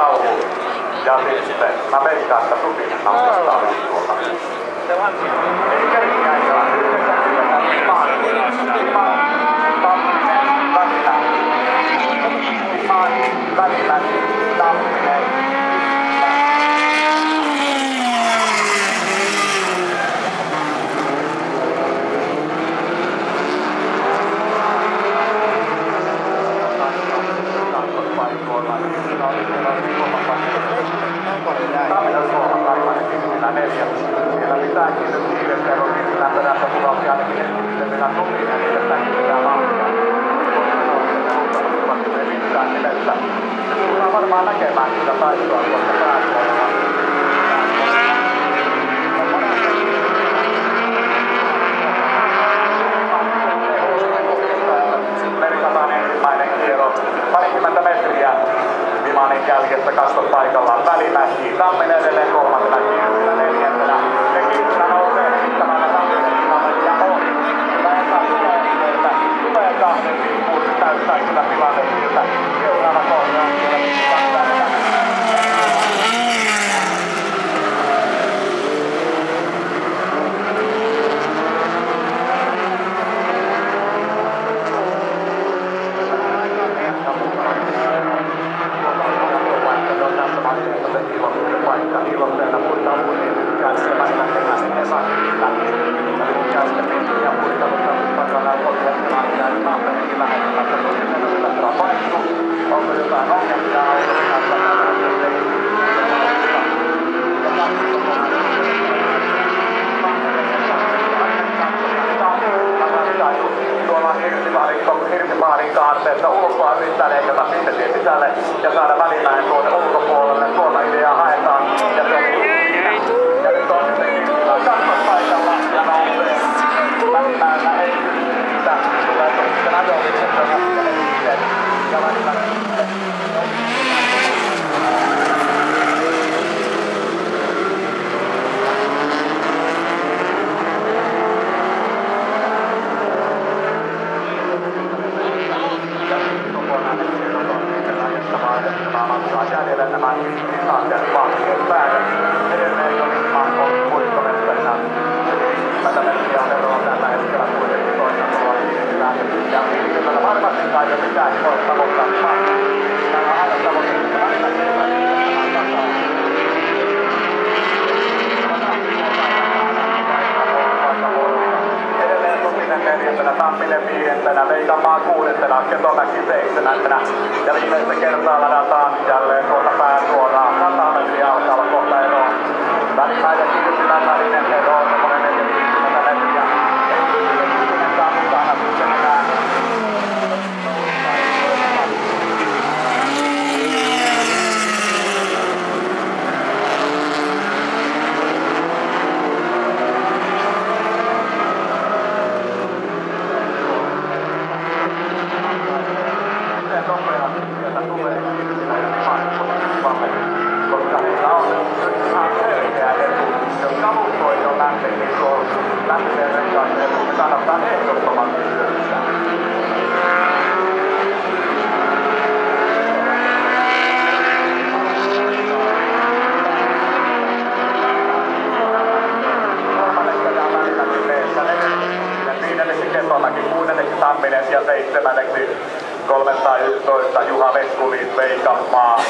taulu. Ja sitten mä veikkaan, että Supinen napsastaa tuolta. Eikä ikäisellä Vimanen kälkessä kasvot paikallaan. Välimäki. Tamminen edelleen kolmantena. Neljäntenä. Kaarteessa ulkoa yrittää leikata sitten siihen sisälle ja saada välimäen tuonne ulkopuolelle. Tuota ideaa haetaan. Ja se on ja nyt on sitten kaksot paikalla ja nousee. Ei kyllä sitten ajollisesta ja Tamminen viidentenä, Veikanmaa kuudentena, Ketomäki seitsemäntenä. Ja viimeistä kertaa ladataan jälleen tuolta pään suoraan. 100 Kuudenneksi Tamminen ja seitsemänneksi 311 Juha Veskulin Veikanmaa.